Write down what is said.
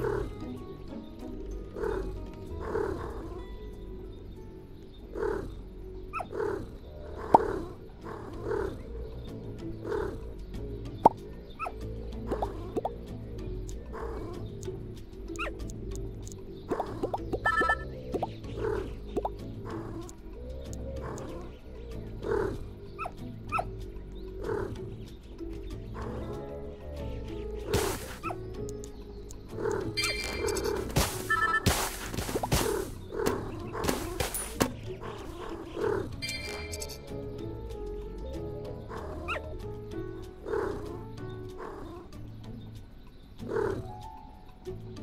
Grrrr. Thank you.